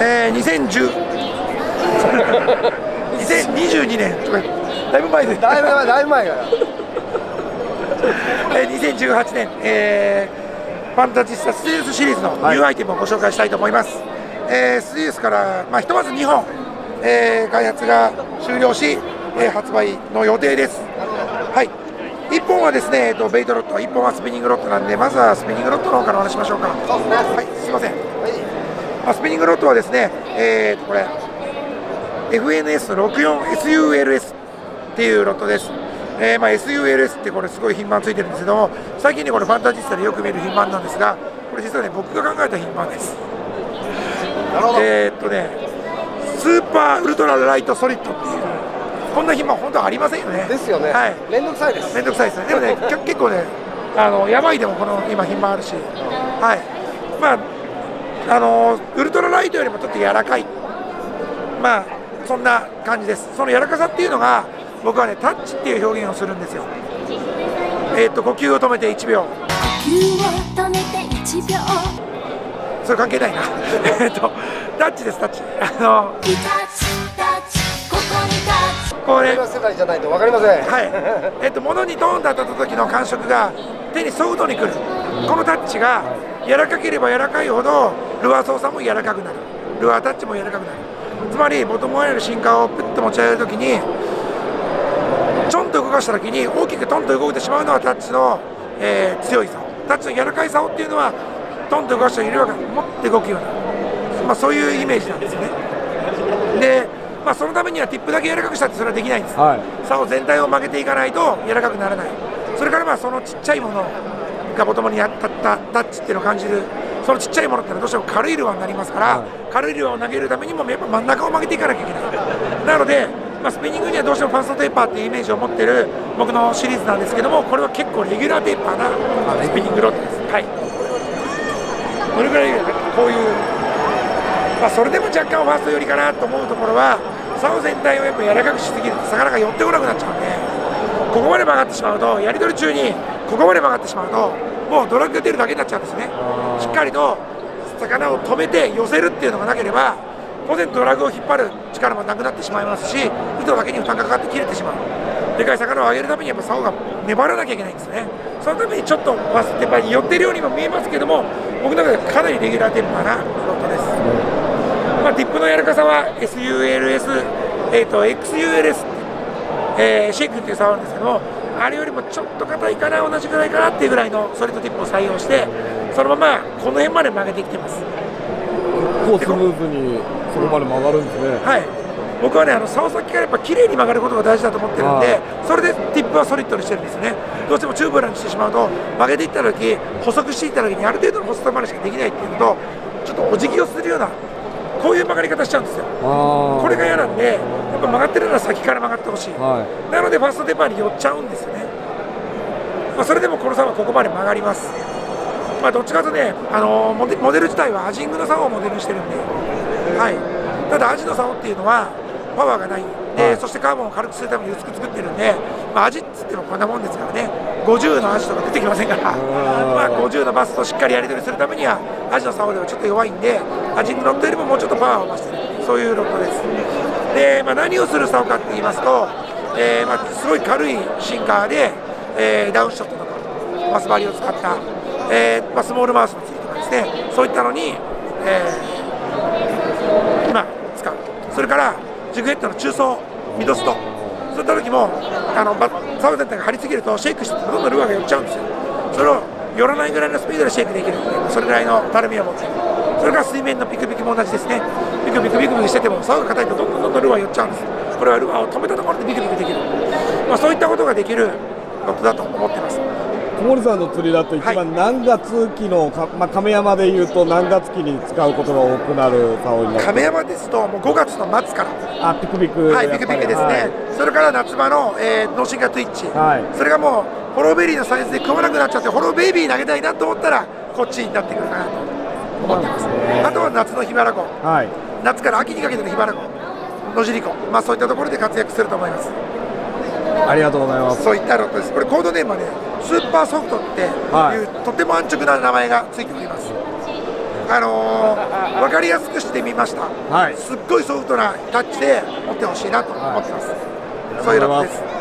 えー、2010 2022年とかだいぶ前で。だいぶ前だいぶ前から。えー2018年、えーファンタジスタスティースシリーズのニューアイテムをご紹介したいと思います、えースティースから、まあ、ひとまず2本、えー開発が終了し、えー発売の予定です。はい。1本はですね、えーとベイトロット。1本はスピニングロットなんでまずはスピニングロットの方からお話しましょうか。そうですね。はいすいません、まあ、スピニングロットはですね、えーとこれ FNS64SULS っていうロットです、えーまあ、SULS ってこれすごい品番ついてるんですけども最近ねこれファンタジスタでよく見る品番なんですがこれ実はね僕が考えた品番です。なるほど。えーっとねスーパーウルトラライトソリッドっていうこんな品番本当はありませんよね。ですよね。はい。めんどくさいです。めんどくさいですね。でもね結構ねあのやばいでもこの今品番あるし。はい。まああのウルトラライトよりもちょっと柔らかい。まあそんな感じです。その柔らかさっていうのが僕はねタッチっていう表現をするんですよ。えーっと呼吸を止めて1秒。呼吸を止めて1秒。それ関係ないな。えーっとタッチですタッチ。あのタッチタッチここにタッチ。こうねこれが世界じゃないと分かりません。はい、えっと、物にドーンと当たった時の感触が手にソフトにくる、このタッチが柔らかければ柔らかいほど、ルアー操作も柔らかくなる、ルアータッチも柔らかくなる、つまり、ボトムワイヤーの進化をプッと持ち上げるときに、ちょんと動かしたときに、大きくトンと動いてしまうのはタッチの、えー強いさ、タッチの柔らかいさっていうのは、トンと動かしたら、ルアーがもっと動くような、まあ、そういうイメージなんですよね。でまあ、そのためにはティップだけ柔らかくしたってそれはできないんです、はい。竿全体を曲げていかないと柔らかくならない。それからまあそのちっちゃいものがボトムに当たったタッチっていうのを感じるそのちっちゃいものってのはどうしても軽いルアーになりますから、はい。軽いルアーを投げるためにもやっぱ真ん中を曲げていかなきゃいけない。なので、まあ、スピニングにはどうしてもファーストテーパーっていうイメージを持ってる僕のシリーズなんですけどもこれは結構レギュラーテーパーなスピニングロッドです。はい。どれぐらいこういうまあ、それでも若干ファースト寄りかなと思うところは竿全体をやっぱ柔らかくしすぎると魚が寄ってこなくなっちゃうんでここまで曲がってしまうとやり取り中にここまで曲がってしまうともうドラッグが出るだけになっちゃうんですね。しっかりと魚を止めて寄せるっていうのがなければ当然ドラッグを引っ張る力もなくなってしまいますし糸だけに負担がかかって切れてしまう。でかい魚を上げるためにやっぱ竿が粘らなきゃいけないんですね。そのためにちょっとファーストテーパーに寄ってるようにも見えますけども僕の中でかなりレギュラーテーパーなロットです。まあ、ティップの柔らかさは SULS、えー、と XULS、えーシェイクっていう差なんですけども、あれよりもちょっと硬いかな、同じぐらいかなっていうぐらいのソリッドティップを採用して、そのままこの辺まで曲げてきてます。こうスムーズにそこまで曲がるんですね。はい僕はね、あの竿先からやっぱ綺麗に曲がることが大事だと思ってるんで、それでティップはソリッドにしてるんですよね。どうしてもチューブラーにしてしまうと、曲げていった時細くしていった時にある程度の細さまでしかできないっていうのと、ちょっとお辞儀をするような、こういう曲がり方しちゃうんですよ。これが嫌なんで、やっぱ曲がってるなら先から曲がってほしい、はなのでファーストデパーに寄っちゃうんですよね、まあ、それでもこの竿はここまで曲がります、まあ、どっちかとね、あのーモデモデル自体はアジングの竿をモデルにしてるんで、はい、ただアジの竿っていうのはパワーがないんで、はい。そしてカーボンを軽くするために薄く作ってるんで、まあ、アジっつってもこんなもんですからね、50のアジとか出てきませんから、まあ、50のバスとしっかりやり取りするためには、アジの竿ではちょっと弱いんで、アジのロットよりももうちょっとパワーを増してる、そういうロットです。で、まあ、何をする竿かって言いますと、えーまあ、すごい軽いシンカーで、えーダウンショットとか、マスバリを使った、えーまあ、スモールマウスの釣りとかですね、そういったのに、えーまあ、使う。それから、ジグヘッドの中層、ミドスト、そういった時も、あのバサウ全体が張りすぎると、シェイクしてどんどんルアーが寄っちゃうんですよ。それを寄らないぐらいのスピードでシェイクできるので、それぐらいのたるみを持って。それから水面のピクピクも同じですね。ピクピクピクピクしてても、竿が硬いとどんどんどんどんルアー寄っちゃうんです。これはルアーを止めたところでピクピクできる。まあ、そういったことができるロットだと思ってます。小森さんの釣りだと一番何月期のか、まあ、亀山でいうと何月期に使うことが多くなる竿になる。亀山ですと、もう5月の末から、あピクピクはい、ピクピクですね、はい。それから夏場の、えー、脳神経トゥイッチ、はい。それがもう、ホローベリーのサイズで組まなくなっちゃって、ホローベイビー投げたいなと思ったら、こっちになってくるかなと。思ってます。あとは夏のヒバラゴ、はい。夏から秋にかけてのヒバラゴ、野尻湖、まあ、そういったところで活躍すると思います。ありがとうございます。そういったロットです。これコードネームはね、スーパーソフトっていう、はい。とても安直な名前がついております。あのー、分かりやすくしてみました、はい。すっごいソフトなタッチで持ってほしいなと思ってます、そういうラップです